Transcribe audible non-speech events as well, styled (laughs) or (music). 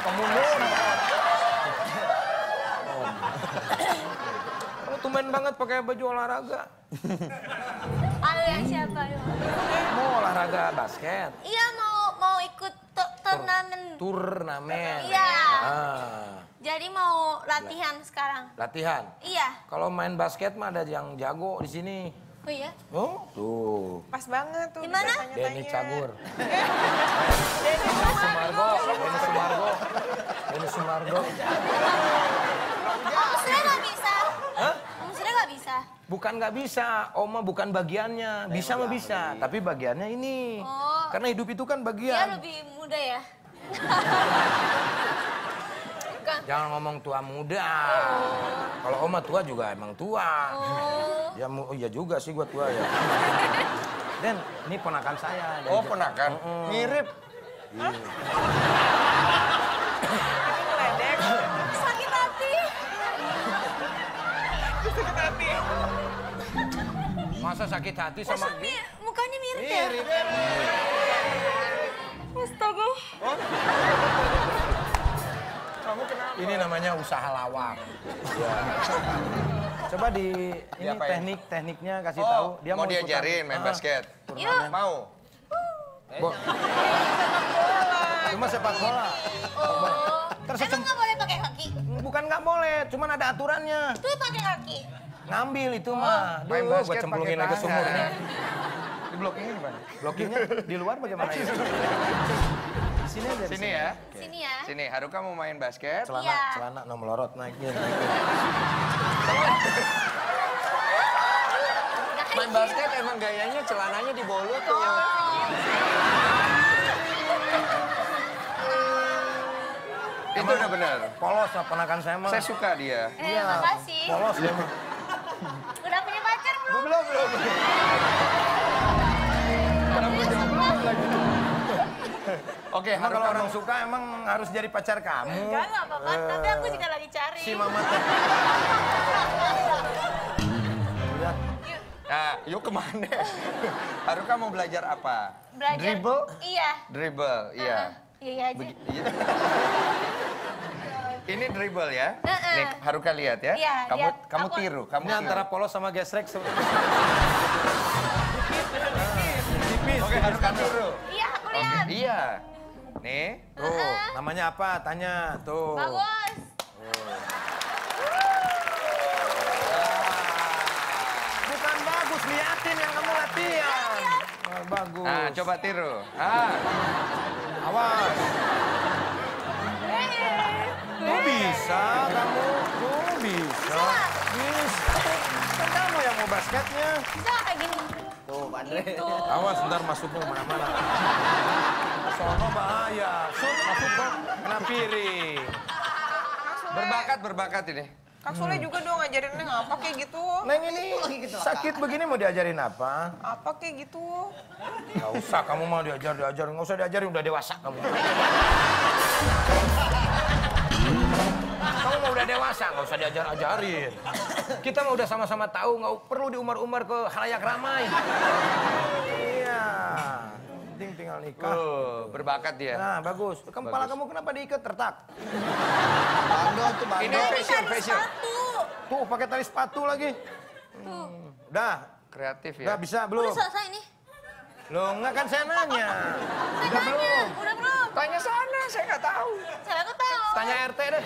Pemundur. Kamu tumben banget pakai baju olahraga. Ayo yang siapa? Ayo. Mau olahraga basket, Iya mau mau ikut tu- turnamen. turnamen. Iya. Ah, Jadi mau latihan sekarang. latihan. Iya. Kalau main basket mah ada yang jago di sini. Oh iya. Oh, tuh. Pas banget tuh. Di mana? bisa tanya-tanya. Denny Cagur. Sumargo, Denny Sumargo. Denny Sumargo. Om sudah nggak bisa. Hah? Om sudah nggak bisa. Bukan nggak bisa, Oma bukan bagiannya. Bisa mah bisa, tapi bagiannya ini. Oh. Karena hidup itu kan Dia bagian. lebih muda ya. Jangan ngomong tua muda. Kalau Oma tua juga emang tua. Oh. Ya oh iya juga sih gua tua ya. (laughs) Den, ini ponakan saya. Oh, ponakan. Mm-mm. Mirip. Ledek. Sakit hati. Sakit hati. Masa sakit hati sama Masa mi- mukanya mirip ya? Mirip. Ini namanya usaha lawak. Ya. Coba di ini Diapain? teknik tekniknya kasih Oh, tahu. mau ikutan. diajarin main Ah, basket? Yuk. Mau? Bo- Cuma sepak bola. Oh. Terus Emang nggak boleh pakai kaki? Bukan nggak boleh, cuman ada aturannya. Itu pakai kaki. Ngambil itu mah. Main basket cemplungin pakai lagi ke sumur. Di blokingnya gimana? Blockingnya di luar bagaimana ya? Sini aja. Sini ya. Sini ya. Sini, Haruka mau main basket. Celana, Iya. celana no melorot naiknya. Main basket emang gayanya celananya di bawah lutut. Itu udah benar. Polos lah ponakan saya mah. Saya suka dia. Eh, makasih. Polos dia mah. Udah punya pacar belum? Belum, belum. Oke, Emang kalau orang suka emang harus jadi pacar kamu. Enggak, enggak apa-apa. Tapi aku juga lagi cari. Si mama. Lihat. Yuk, Nah, yuk ke mana? Haruka mau belajar apa? belajar. Dribble? Iya. Dribble, iya. Iya, iya aja. Iya. Ini dribble ya? Heeh. Nih, Haruka lihat ya. Iya, kamu lihat. kamu Aku- tiru, kamu Ini tiru. antara polos sama gesrek. Tipis. Oke, Haruka tiru. Iya, aku lihat. iya. Nih, Tuh, namanya apa? Tanya. Tuh. Bagus. Bukan bagus, liatin yang kamu latihan. Oh, bagus. nah coba tiru. Ah, Awas. Tuh bisa kamu. Tuh bisa. Bisa. Kan kamu yang mau basketnya. Bisa kayak gini. Tuh, Andre. Gitu. Awas ntar masuknya ke mana-mana. Piring. berbakat berbakat ini. Kak Sule juga dong ngajarin Neng apa kayak gitu. Neng ini sakit begini mau diajarin apa? Apa kayak gitu. Gak usah, kamu mau diajar, diajar. Gak usah diajarin, udah dewasa kamu. Kamu mau udah dewasa, gak usah diajar-ajarin. Kita mau udah sama-sama tahu, gak perlu diumar-umar ke halayak ramai. Iya, penting tinggal nikah. Oh, berbakat dia. Nah, bagus. Kepala kamu kenapa diikat tertak? Ini fashion, fashion. sepatu. Tuh, pakai tali sepatu lagi. Tuh. Udah, Kreatif udah ya. bisa Udah belum? selesai nih. Loh, enggak kan saya nanya. Udah belum? Udah belum? Tanya sana, saya nggak tahu. Saya nggak tahu. Tanya RT deh.